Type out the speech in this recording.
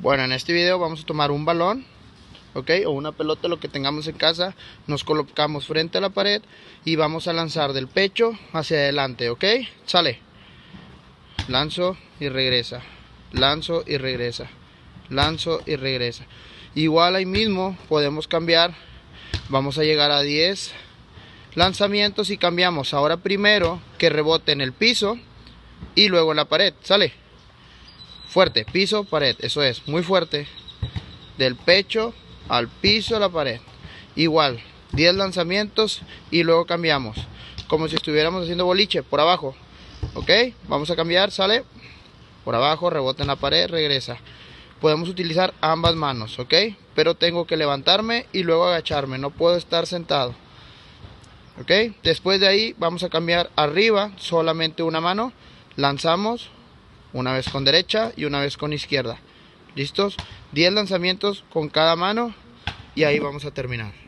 Bueno, en este video vamos a tomar un balón, ¿ok? O una pelota, lo que tengamos en casa. Nos colocamos frente a la pared y vamos a lanzar del pecho hacia adelante, ¿ok? Sale. Lanzo y regresa. Lanzo y regresa. Lanzo y regresa. Igual ahí mismo podemos cambiar. Vamos a llegar a 10 lanzamientos y cambiamos. Ahora primero que rebote en el piso y luego en la pared. Sale. Fuerte, piso, pared, eso es, muy fuerte. Del pecho al piso la pared. Igual, 10 lanzamientos y luego cambiamos. Como si estuviéramos haciendo boliche, por abajo. ¿Ok? Vamos a cambiar, sale. Por abajo, rebota en la pared, regresa. Podemos utilizar ambas manos, ¿ok? Pero tengo que levantarme y luego agacharme. No puedo estar sentado. ¿Ok? Después de ahí vamos a cambiar arriba, solamente una mano. Lanzamos, una vez con derecha y una vez con izquierda. ¿Listos? 10 lanzamientos con cada mano y ahí vamos a terminar.